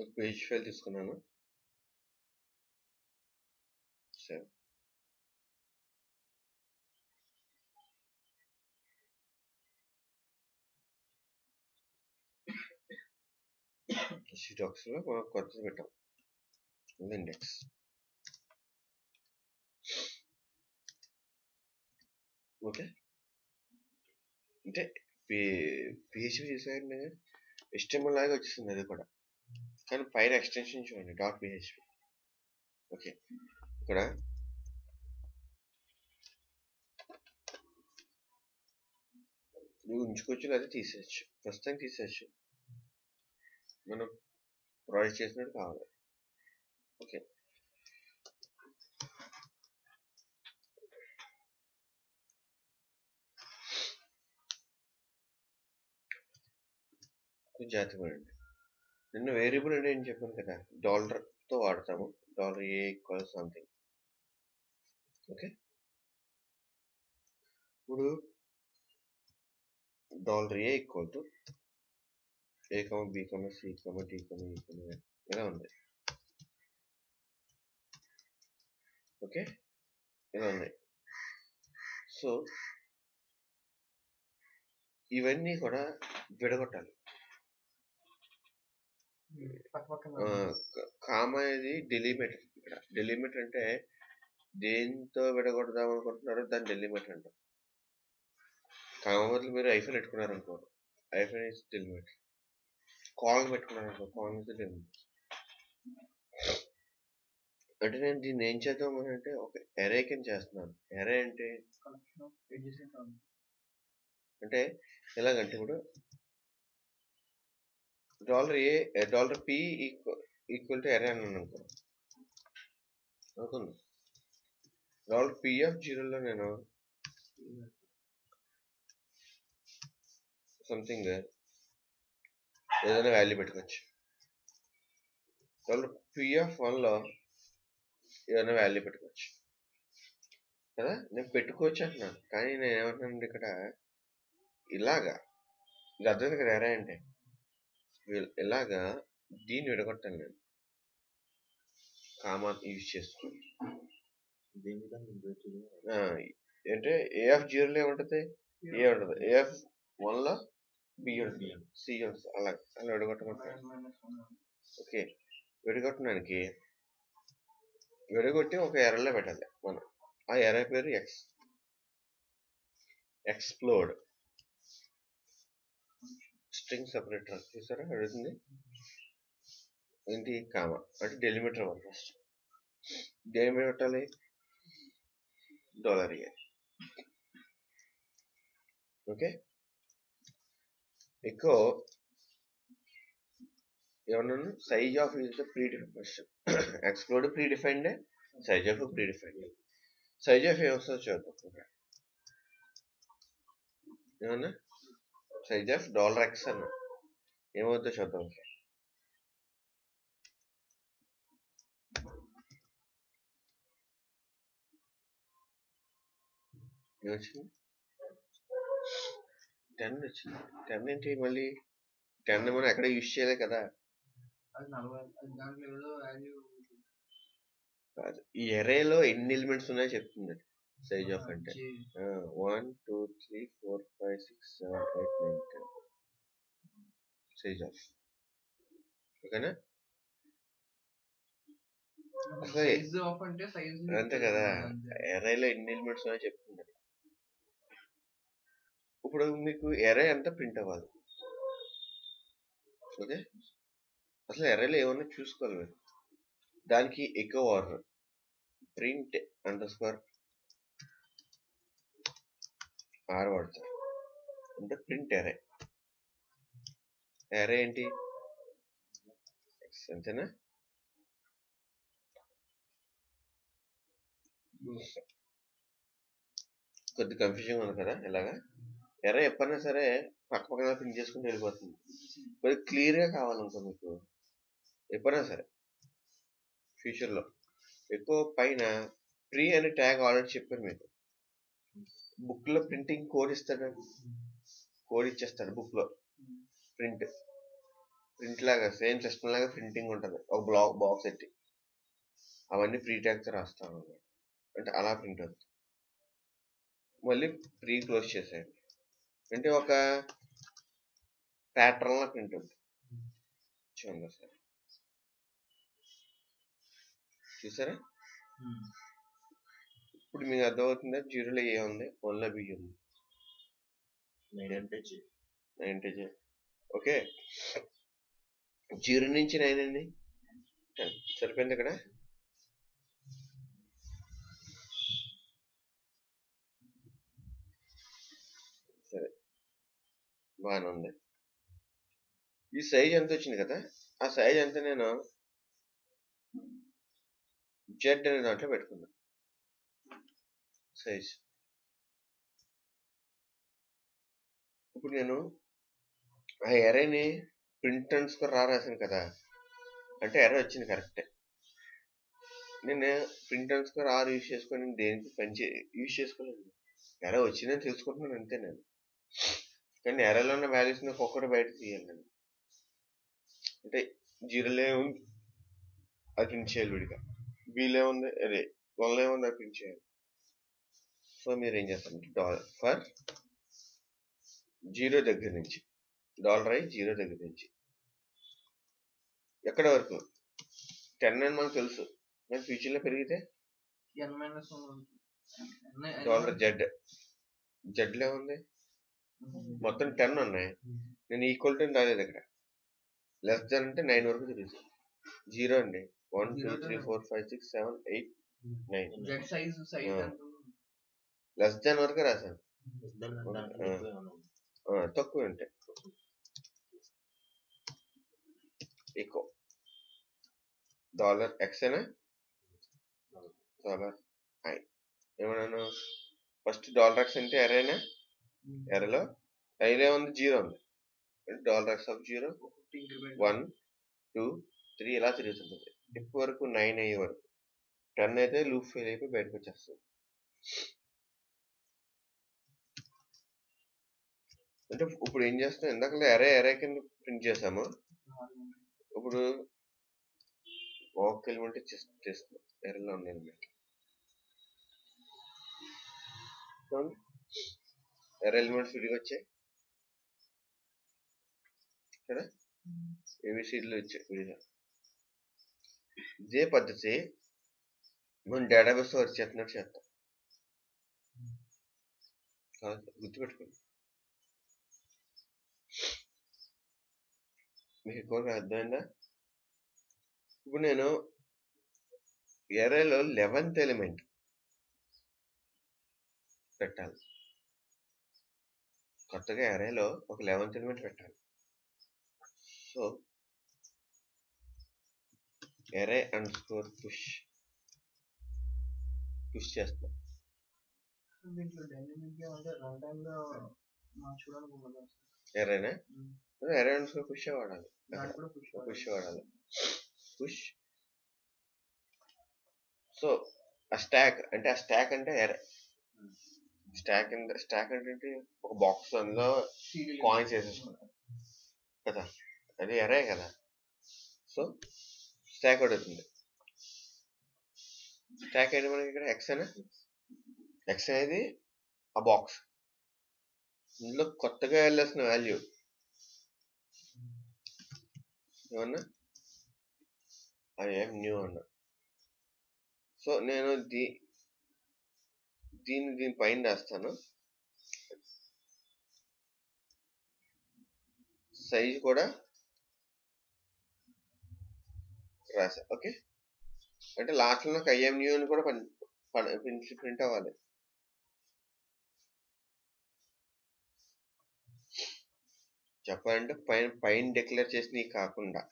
ఒక page file తీసుకున్నాను save సిటాక్స్లో మనం కొత్తది పెట్టాం ఇండెక్స్ ఓకే అంటే పిహెచ్పి చేసాయండి HTML లాగా వచ్చేసింది అది కూడా కానీ పైన ఎక్స్టెన్షన్ చూడండి డాట్ బిహెచ్పి ఓకే ఇక్కడ. నువ్వు ఉంచుకోవచ్చు లేదా తీసేయచ్చు. ప్రస్తుతానికి తీసేయచ్చు. మనం ప్రొడక్ట్ చేసినట్టు కావాలి. ఓకే కొంచెం జాగ్రత్త పడండి. నిన్న వేరియబుల్ అంటే ఏం చెప్పాను కదా డాలర్తో వాడతాము. Dollar A equal something. Okay? ఇప్పుడు dollar A equal to A comma B comma C comma D comma E comma ఇలా ఉంది. ఓకే? ఇలా ఉన్నాయి సో ఇవన్నీ కూడా విడగొట్టాలి. కామ అనేది డెలిమీటర్ ఇక్కడ. డెలిమీటర్ అంటే దేంతో విడగొడదాం అనుకుంటున్నారో దాన్ని డెలిమీటర్ అంటారు. కామ బదులు మీరు ఐఫోన్ పెట్టుకున్నారు అనుకో ఐఫోన్ ఇస్ డెలిమీటర్ కాల్ పెట్టుకున్నారు అనుకో కాల్ ఇస్ డెలిమీటర్ అంటే నేను దీన్ని ఏం చేద్దాం అని అంటే ఒక ఎరే కింద చేస్తున్నాను. ఎరే అంటే అంటే ఎలాగంటే ఇప్పుడు dollar A dollar P equal equal to array అని అనుకో అనుకుందాం డాలర్ పిఎఫ్ జీరోలో నేను సంథింగ్ ఏదైనా వాల్యూ పెట్టుకోవచ్చు. డాలర్ పిఎఫ్ వన్లో ఏదైనా వాల్యూ పెట్టుకోవచ్చు. కదా? నేను పెట్టుకోవచ్చు అంటున్నాను కానీ నేను ఏమంటున్నాను ఇక్కడ ఇలాగా. ఇది అర్థం కదా ఎరా అంటే? ఇలాగా దీన్ని విడగొట్టాను నేను? Comma use? ఆ, అంటే ఏ ఆఫ్ జీరోలో ఏముంటది? ఏ ఉంటుంది. ఏ ఆఫ్ వన్లో బి ఉంటుంది. సి ఉంటుంది. అలా అలా విడగొట్టమంటాను ఓకే. విడగొట్టడానికి విడగొట్టి ఒక ఎర్రలో పెట్టాలి. మనం. ఆ ఎర్ర పేరు ఎక్స్ ఎక్స్ప్లోడ్ స్ట్రింగ్ సెపరేటర్ చూసారా? అడుగుతుంది ఏంటి? కామ. అంటే డెలిమీటర్ వన్ ఫస్ట్. దేని పెట్టాలి డాలర్ ఏ ఓకే? ఎక్కువ ఏమన్నాను size of is the predefine question explode predefined size of predefined size of ఏమొస్తుందో చూద్దాం. ఏమన్నా? సైజ్ ఆఫ్ డాలర్ ఎక్స్ అన్న ఏమవుతుందో చూద్దాం. ఏమొచ్చింది టెన్ వచ్చింది టెన్ ఏంటి మళ్ళీ టెన్ మనం ఎక్కడ యూజ్ చేయలే కాదు. ఈ ఎరేలో ఎన్ని ఎలిమెంట్స్ ఉన్నాయో చెప్తుంది. సైజ్ ఆఫ్ అంటే one two three four five six seven eight nine ten size of ఓకేనా అంతే కదా. ఎరేలో ఎన్ని ఎలిమెంట్స్ ఉన్నాయో చెప్తుంది ఇప్పుడు మీకు ఎరే ఎంత ప్రింట్ అవ్వాలి ఓకే అసలు ఎరేలో ఏమన్నా చూసుకోవాలి మీరు. దానికి ఎక్కువ order print underscore R వాడతారు అంటే ప్రింట్ ఎరే ఎరే ఏంటి? అంతేనా? కొద్ది కన్ఫ్యూజన్ ఉంది కదా ఇలాగా ఎర్ర ఎప్పుడైనా సరే పక్క పక్కన ప్రింట్ చేసుకుంటూ వెళ్ళిపోతుంది. కొద్ది క్లియర్గా కావాలనుకో మీకు ఎప్పుడైనా సరే ఫ్యూచర్లో ఎక్కువ పైన ప్రీ అనే ట్యాగ్ ఆల్రెడీ చెప్పాను మీకు. బుక్లో ప్రింటింగ్ కోడ్ ఇస్తాడు కోడ్ ఇచ్చేస్తాడు బుక్లో ప్రింట్. ప్రింట్ లాగా సేమ్ సిస్టమ్ లాగా ప్రింటింగ్ ఉంటుంది. ఒక బ్లాక్ బాక్స్ పెట్టి. అవన్నీ ప్రీ ట్యాక్స్ రాస్తాను అంటే అలా ప్రింట్ అవుతుంది. మళ్ళీ ప్రీ క్లోజ్ చేసేయండి. అంటే ఒక ప్యాటర్న్ లా ప్రింట్ అవుతుంది. చూడండి సార్ చూసారా? ఇప్పుడు మీకు అర్థమవుతుందా? జీరోలో ఏ ఉంది? వన్లో బి ఉంది. నైన్ అంటే జీ. Ninety okay. జీరో నుంచి నైన్ అండి? టెన్. సరిపోయింది ఇక్కడ? సరే. బాగానే ఉంది. ఈ సైజ్ ఎంత వచ్చింది కదా? ఆ సైజ్ ఎంత నేను జెడ్ అనే దాంట్లో పెట్టుకున్నా. సైజ్ ఇప్పుడు నేను ఆ ఎరేని ప్రింట్ అండ్స్కో రారాసాను కదా. అంటే ఎర్ర వచ్చింది కరెక్టే నేను ప్రింట్ అండ్స్కో ఆర్ యూజ్ చేసుకొని దేనికి పని చే యూజ్ చేసుకోలేదు ఎర్ర వచ్చిందని తెలుసుకుంటున్నాను అంతే నేను. కానీ ఎర్రలో ఉన్న వాల్యూస్ నాకు ఒక్కటి బయట తీయాలి నేను. అంటే జీరోలో ఏముంది అది ప్రింట్ చేయాలి విడిగా. బీలో ఉంది అదే వన్లో ఏముంది అది ప్రింట్ చేయాలి. సో మీరు ఏం చేస్తారంటే డాలర్ ఫర్ జీరో దగ్గర నుంచి. డాలర్ అయి జీరో దగ్గర నుంచి. ఎక్కడ వరకు? టెన్ అని మనకు తెలుసు. కానీ ఫ్యూచర్లో పెరిగితే? Dollar Z. జెడ్లో ఉంది? మొత్తం టెన్ ఉన్నాయి. నేను ఈక్వల్ టు రాలేదు ఇక్కడ. లెస్ దాన్ అంటే నైన్ వరకు తిరుగుతుంది జీరో అండి. One two three four five six seven eight nine. Size size? Less than వరకు రాశాను. తక్కువ ఉంటాయి ఎక్కువ డాలర్ ఎక్స్ అయినా డాలర్ ఐ ఏమన్నాను? ఫస్ట్ డాలర్ ఎక్స్ అంటే ఎరేనా ఎరలో ఐలో ఉంది. జీరో ఉంది dollar x of zero one two three ఇలా తిరుగుతుంటుంది. ఇప్పటి వరకు నైన్ అయ్యే వరకు. టెన్ అయితే లూప్ ఫెయిల్ అయిపోయి బయటకు వచ్చేస్తుంది. అంటే ఇప్పుడు ఏం చేస్తాం ఇందాక ఎరే ఎరే కింద ప్రింట్ చేసాము ఇప్పుడు ఒక ఎలిమెంట్ చేస్తున్నాం ఎర్రలో ఉన్న ఎలిమెంట్ ఎర్ర ఎలిమెంట్స్ విడిగా వచ్చాయి. కదా ఏబిసిడ్లు వచ్చాయి విడిగా. ఇదే పద్ధతి మనం డేటాబేస్ వర్క్ చేస్తున్నట్టు చేస్తాం. గుర్తుపెట్టుకోండి. మీకు ఎక్కువగా అర్థమైందా? ఇప్పుడు నేను ఎరేలో లెవెన్త్ ఎలిమెంట్ పెట్టాలి. కొత్తగా ఎరేలో ఒక లెవెన్త్ ఎలిమెంట్ పెట్టాలి. So array underscore push push చేస్తాం. దీంట్లో డైనమిక్గా అంటే రన్ టైమ్లో మార్చుకోవడానికి ఉండదు. ఎరేనా ఎరే అండ్ స్కోర్ పుష్ వాడాలి పుష్ వాడాలి పుష్ సో ఆ స్టాక్ అంటే ఆ స్టాక్ అంటే ఎరే స్టాక్ అంటే స్టాక్ అంటే? ఒక బాక్స్ అందులో కాయిన్స్ వేసేసుకుంటాం. కదా? అది ఎరే కదా? సో స్టాక్ అవుతుంది స్టాక్ అయితే మనకి ఇక్కడ? ఎక్స్ అనే ఎక్స్ అనేది ఆ బాక్స్ ఇందులో కొత్తగా వెళ్ళాల్సిన వాల్యూ ఏమన్నా? ఐఎమ్ న్యూ అన్నా. సో నేను దీ దీన్ని దీని పైన రాస్తాను. సైజ్ కూడా రాసా ఓకే అంటే లాస్ట్లో నాకు ఐఎం న్యూ అని కూడా ప్రింట్ ప్రింట్ అవ్వాలి. చెప్పాలంటే పైన పైన డిక్లేర్ చేసినవి కాకుండా.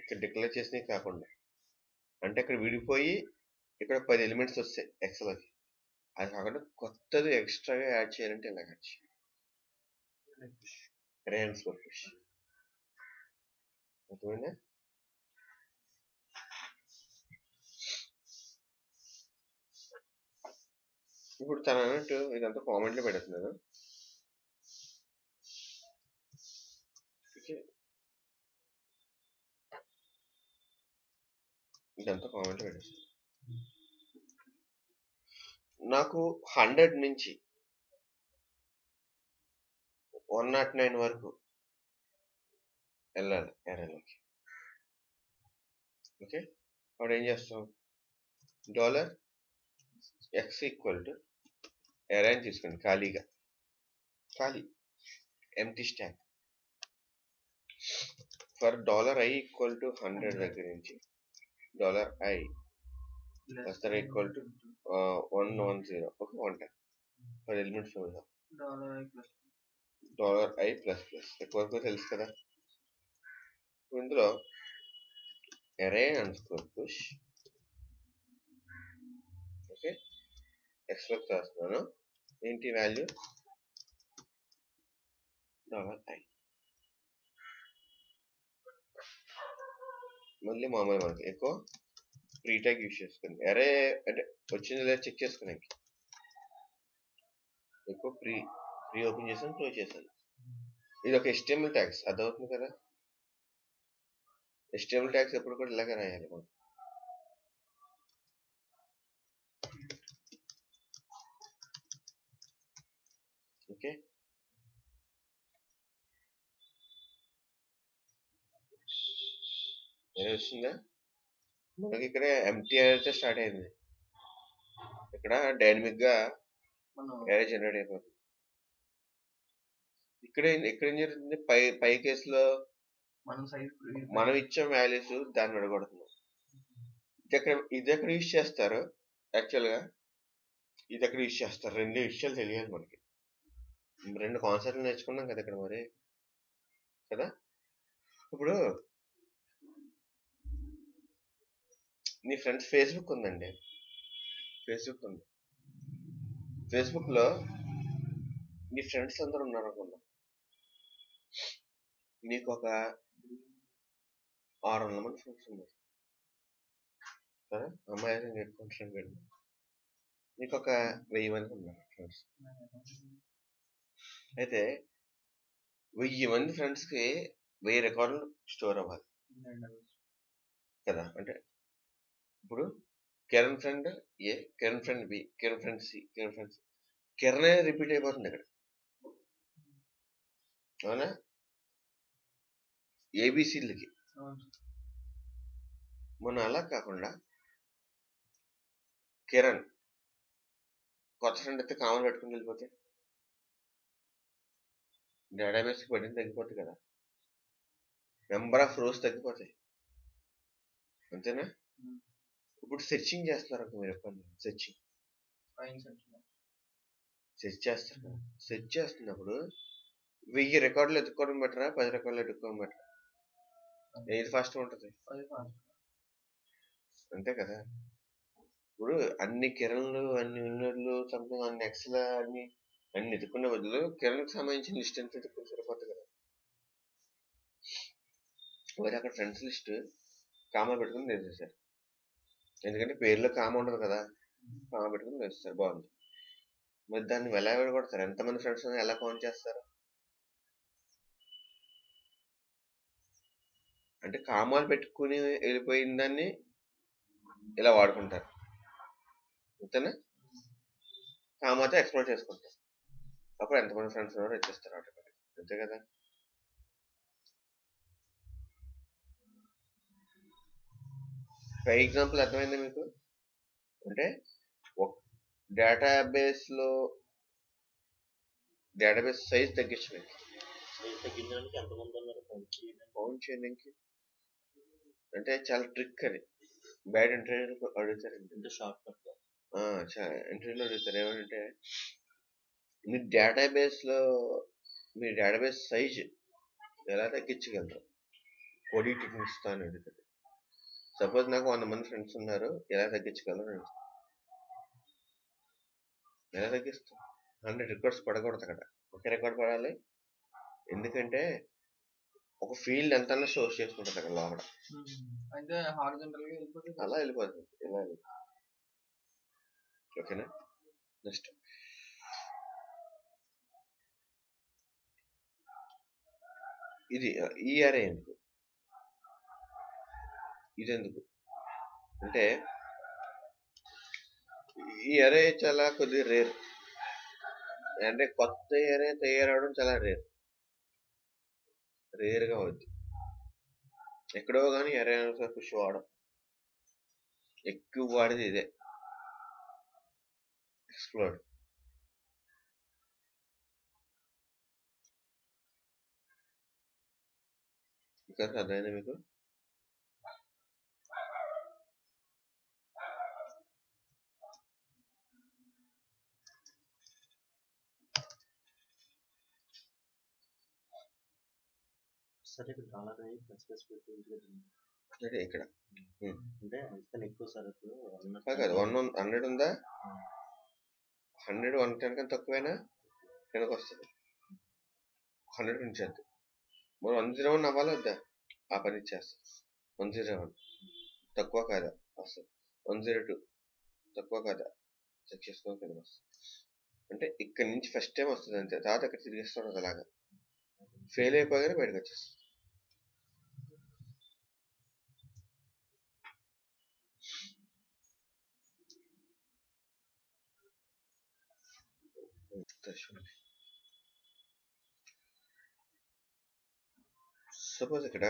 ఇక్కడ డిక్లేర్ చేసినవి కాకుండా. అంటే ఇక్కడ విడిపోయి ఇక్కడ పది ఎలిమెంట్స్ వస్తాయి ఎక్సెల్కి అది కాకుండా కొత్తది ఎక్స్ట్రాగా యాడ్ చేయాలంటే ఇలా యాడ్ చేయాలి? రేన్స్ పుష్ అర్థమైందా? ఇప్పుడు తన అన్నట్టు ఇదంతా కామెంట్లో పెడుతున్నాను ఓకే ఇదంతా కామెంట్ పెట్టేస్తాను నాకు హండ్రెడ్ నుంచి వన్ నాట్ నైన్ వరకు వెళ్ళాలి ఎర్రలోకి ఓకే? అప్పుడు ఏం చేస్తాం? Dollar x equal to array అని తీసుకోండి ఖాళీగా. ఖాళీ. Empty stack. For dollar I equal to hundred దగ్గర నుంచి dollar I Plus or equal to? One one zero okay one time for elements చూద్దాం dollar I plus dollar I plus plus ఎక్కువ వరకు తెలుసు కదా? ఇందులో array underscore push okay expect చేస్తున్నాను ఏంటి వాల్యూ డాలర్ ఐ మళ్ళీ మామూలు మనకి ఎక్కువ ప్రీ ట్యాగ్ యూస్ చేసుకోండి అరే అంటే వచ్చింది లేదా చెక్ చేసుకోడానికి ఎక్కువ ప్రీ ప్రీ ఓపెన్ చేసాను క్లోజ్ చేశాను ఇది ఒక ఎస్టిఎంఎల్ ట్యాగ్స్ అర్థమవుతుంది కదా? ఎస్టిఎంఎల్ ట్యాగ్స్ ఎప్పుడు కూడా ఇలాగే రాయాలి మనం ఓకే? ఏదో వచ్చిందా మనకి ఇక్కడ ఎంటీ అయితే స్టార్ట్ అయింది. ఇక్కడ డైనమిక్గా ఏరే జనరేట్ అయిపోతుంది. ఇక్కడ ఇక్కడ ఏం జరుగుతుంది? పై పై కేసులో మనం మనం ఇచ్చే వాల్యూస్ దాన్ని విడగొడుతున్నాం. ఇది ఎక్కడ ఇది ఎక్కడ యూజ్ చేస్తారు? యాక్చువల్గా ఇది ఎక్కడ యూజ్ చేస్తారు? రెండు విషయాలు తెలియాలి మనకి. రెండు కాన్సెప్ట్లు నేర్చుకున్నాం కదా ఇక్కడ మరి. కదా? ఇప్పుడు నీ ఫ్రెండ్స్ ఫేస్బుక్ ఉందండి. ఫేస్బుక్ ఉంది. ఫేస్బుక్లో నీ ఫ్రెండ్స్ అందరూ ఉన్నారు అనుకున్నా నీకు ఒక ఆరు వందల మంది ఫ్రెండ్స్ ఉన్నారు. కదా అమ్మాయి ఫ్రెండ్ కదా నీకు ఒక వెయ్యి మంది ఉన్నారు ఫ్రెండ్స్. అయితే వెయ్యి మంది ఫ్రెండ్స్కి వెయ్యి రికార్డులు స్టోర్ అవ్వాలి. కదా? అంటే ఇప్పుడు Kiran friend A Kiran friend B Kiran friend C Kiran friend C. Kiran అనేది రిపీట్ అయిపోతుంది ఇక్కడ. అవునా? ఏబిసిలకి మనం అలా కాకుండా కిరణ్ కొత్త ఫ్రెండ్ అయితే కామన్ పెట్టుకుని వెళ్ళిపోతే? డేటాబేస్ పడింది తగ్గిపోతుంది కదా. నెంబర్ ఆఫ్ రోస్ తగ్గిపోతాయి. అంతేనా. ఇప్పుడు సెర్చింగ్ చేస్తున్నారు మీరు ఎప్పుడు సెర్చింగ్. సెర్చ్ చేస్తారు కదా. సెర్చ్ చేస్తున్నప్పుడు వెయ్యి రికార్డులు ఎత్తుకోవడం బెటరా? పది రికార్డులు ఎత్తుకోవడం బెటరా? ఏది ఫాస్ట్ ఉంటుంది? అంతే కదా. ఇప్పుడు అన్ని కిరణ్లు అన్ని విన్నర్లు సంథింగ్ అన్ని ఎక్స్ల అన్ని అన్ని ఎత్తుకునే బదులు కిరణ్కి సంబంధించిన లిస్ట్ ఎంత సరిపోతుంది కదా. మరి అక్కడ ఫ్రెండ్స్ లిస్ట్ కామా పెట్టుకుని తెచ్చేసారు ఎందుకంటే పేర్లో కామ ఉండదు కదా. కామా పెట్టుకుని వేస్తారు. బాగుంది. మరి దాన్ని ఎలా విడగొడతారు? ఎంతమంది ఫ్రెండ్స్ ఎలా కౌంట్ చేస్తారు? అంటే కామాలు పెట్టుకుని వెళ్ళిపోయిన దాన్ని ఇలా వాడుకుంటారు. అంతేనా? కామాతో ఎక్స్ప్లోర్ చేసుకుంటారు. అప్పుడు ఎంతమంది ఫ్రెండ్స్ ఉన్నారో ఇచ్చేస్తారు ఆటోమేటిక్ అంతే కదా. ఫర్ ఎగ్జాంపుల్ అర్థమైందా మీకు? అంటే ఒక డేటాబేస్లో డేటాబేస్ సైజ్ తగ్గించడానికి కౌంట్ చేయండి. కౌంట్ చేయడానికి అంటే చాలా ట్రిక్ అది. బ్యాడ్ ఇంటర్వ్యూలు అడుగుతారండి అంటే షార్ట్ కట్ ఇంటర్వ్యూలో అడుగుతారు. ఏమంటే మీ డేటాబేస్లో మీ డేటాబేస్ సైజ్ ఎలా తగ్గించగలరు? కోడి టెక్నిక్స్ అని అడుగుతారు. సపోజ్ నాకు వంద మంది ఫ్రెండ్స్ ఉన్నారు ఎలా తగ్గించగలరు. ఎలా తగ్గిస్తాం? హండ్రెడ్ రికార్డ్స్ పడకూడదు అక్కడ. ఒక రికార్డ్ పడాలి. ఎందుకంటే ఒక ఫీల్డ్ ఎంత స్టోర్ చేసుకుంటుంది అక్కడ లోపల. అయితే హారిజంటల్గా వెళ్ళిపోతే అలా వెళ్ళిపోతుంది. ఇలా వెళ్ళిపోతుంది ఓకేనా? నెక్స్ట్. ఇది ఈ అరే ఎందుకు? ఇది ఎందుకు అంటే ఈ ఎరే చాలా కొద్దిగా రేర్ అంటే కొత్త ఎరే తయారవడం చాలా రేర్ రేర్గా అవుద్ది. ఎక్కడో కానీ ఎరే పుష్ వాడడం ఎక్కువ వాడేది ఇదే. ఎక్స్ప్లోర్ ఇక్కడ అర్థమైంది మీకు? సరే ఇక్కడ డాలర్ అయ్యి ప్లస్ ప్లస్ అంటే ఇక్కడ. అంటే అంతకన్నా ఎక్కువ సార్ ఇప్పుడు కాదు వన్ హండ్రెడ్ ఉందా? హండ్రెడ్ వన్ టెన్ కన్నా తక్కువేనా? కిందకు వస్తుంది. హండ్రెడ్ ఉంచద్దు మరి వన్ జీరో వన్ అవ్వాలి వద్దా? ఆ పని చేస్తా వన్ జీరో వన్. తక్కువ కాదా? వస్తుంది. One zero two. తక్కువ కాదా? చెక్ చేసుకొని కిందకు వస్తుంది అంటే ఇక్కడ నుంచి ఫస్ట్ టైం వస్తుంది అంతే. తర్వాత అక్కడ తిరిగిస్తాడు అలాగా. ఫెయిల్ అయిపోగానే బయటకు వచ్చేస్తుంది సపోజ్ ఇక్కడ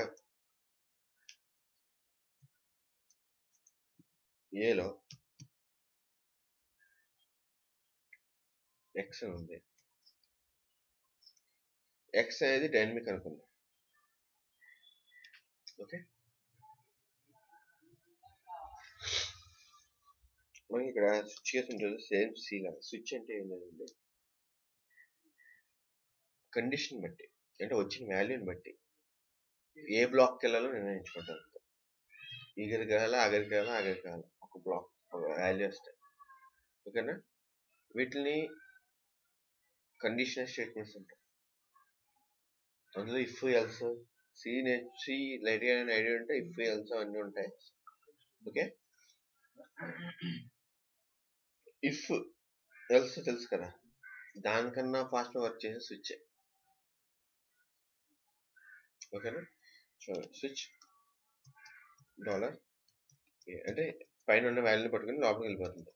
ఏలో ఎక్స్ అని ఉంది. ఎక్స్ అనేది డైనమిక్ అనుకుందాం. ఓకే మనకి ఇక్కడ స్విచ్ చేసి ఉంటుంది సేమ్ సీలా స్విచ్ అంటే ఏంటంటే కండిషన్ బట్టి అంటే వచ్చిన వాల్యూని బట్టి ఏ బ్లాక్కి వెళ్ళాలో నిర్ణయించుకుంటారు ఈగరికి వెళ్ళాలా ఆగరికి వెళ్ళాలా ఆగరికి వెళ్ళాలా ఒక బ్లాక్ ఒక వాల్యూ వస్తాయి ఓకేనా? వీటిని కండిషనల్ స్టేట్మెంట్స్ ఉంటాయి అందులో if else C C light అనే ఐడియా ఉంటే ఇఫ్ ఎల్స్ అన్నీ ఉంటాయి. ఓకే? ఇఫ్ ఎల్స్ తెలుసు కదా? దానికన్నా ఫాస్ట్ వర్క్ చేసే స్విచ్ ఓకేనా సో స్విచ్ డాలర్ అంటే పైన ఉన్న వాల్యూని పట్టుకుని లోపలికి వెళ్ళిపోతుంది.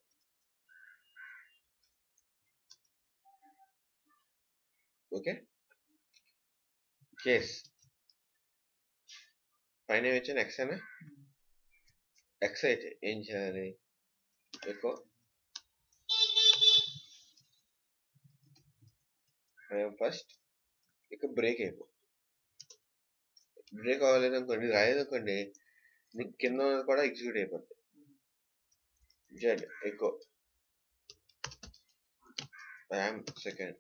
ఓకే కేస్ పైన వచ్చాను ఎక్స్ అయినా ఎక్స్ అయితే ఏం చేయాలి? ఎక్కువ ఫస్ట్ ఇక బ్రేక్ అయిపో బ్రేక్ అవ్వలేదు అనుకోండి రాలేదు అనుకోండి కింద ఉన్నది కూడా ఎగ్జిక్యూట్ అయిపోద్ది. జెడ్ ఎక్కువ. ర్యామ్ సెకండ్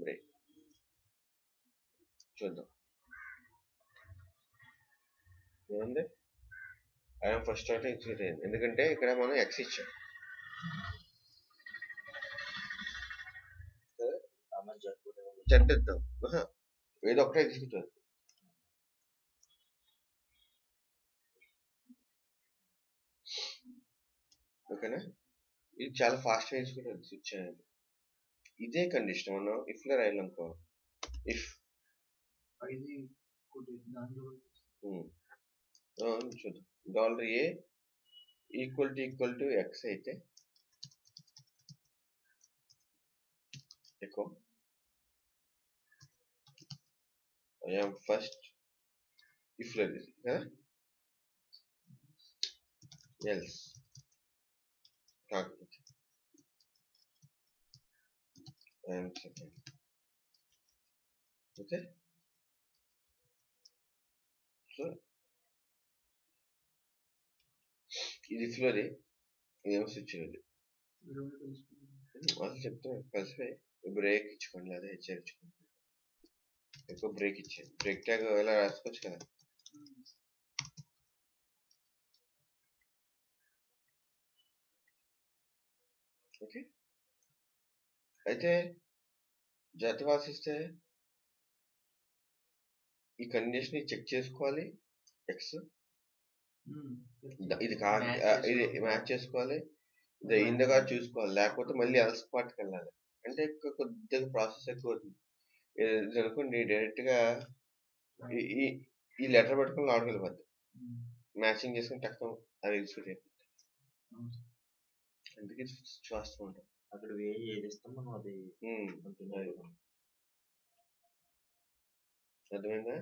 బ్రేక్ చూద్దాం. ఏముంది? ఐఎమ్ ఫస్ట్ అంటే ఎగ్జిక్యూట్ అయింది. ఎందుకంటే ఇక్కడ మనం ఎక్స్ ఇచ్చాం. కామన్ ఆహా, ఏదో ఒకటే అవుతుంది ఓకేనా? ఇది చాలా ఫాస్ట్ అవుతుంది స్విచ్ అనేది. ఇదే కండిషన్ మనం ఇఫ్లో రాయాలనుకో ఇఫ్ చూద్దాం. Dollar A equal to equal to x అయితే. ఎక్కువ. ఐఎమ్ ఫస్ట్ ఇఫ్లో ఇది కదా ఎల్స్ కాకపోతే ఐఎమ్ సెకండ్ ఓకే సో ఇది ఫ్లోరీ ఇదేమో స్విచ్ అది రెండు తెలుసుకుంటాం వాళ్ళు చెప్తున్నారు కలిసి బ్రేక్ ఇచ్చుకోండి లేదా హెచ్ఆర్ ఇచ్చుకోండి ఎక్కువ బ్రేక్ ఇచ్చేది బ్రేక్ ట్యాగ్ ఎలా రాసుకోవచ్చు కదా. ఓకే అయితే జత వాసిస్తే ఈ కండిషన్ చెక్ చేసుకోవాలి. ఎక్స్ ఇది కాదు Match ఆ, ఇది. మ్యాచ్ చేసుకోవాలి. ఇది అయిందిగా చూసుకోవాలి. లేకపోతే మళ్ళీ ఎల్స్ పార్ట్కి వెళ్ళాలి. అంటే కొద్దిగా ప్రాసెస్ ఎక్కువ అవుతుంది. ఇది అనుకోండి డైరెక్ట్గా ఈ- ఈ ఈ లెటర్ పెట్టుకుని లోపలికి వెళ్ళిపోద్ది మ్యాచింగ్ చేసుకుని టక్కన అది ఎగ్జిక్యూట్ అయిపోద్ది అందుకే చూస్తూ ఉంటాం. అక్కడ ఏది ఇస్తాం మనం అది ఉమ్, కంటిన్యూ అది. అర్థమైందా?